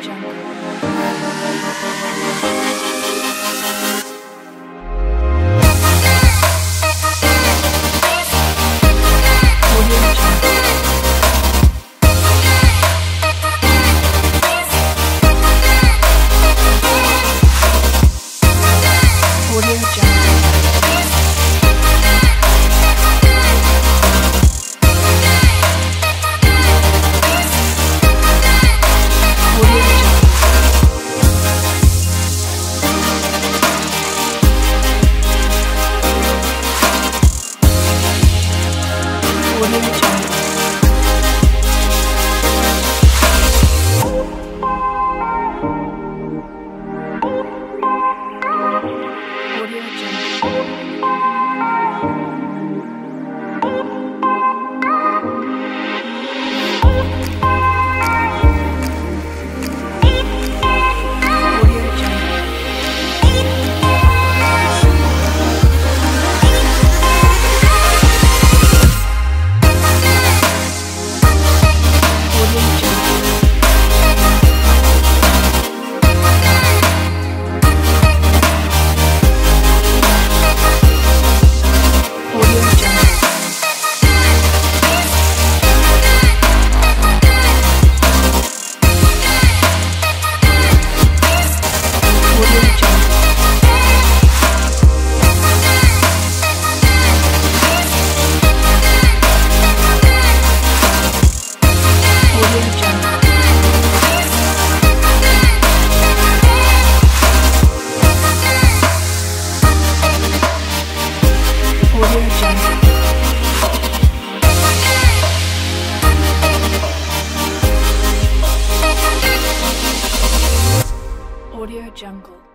jungle. Audio Jungle.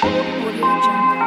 我有一张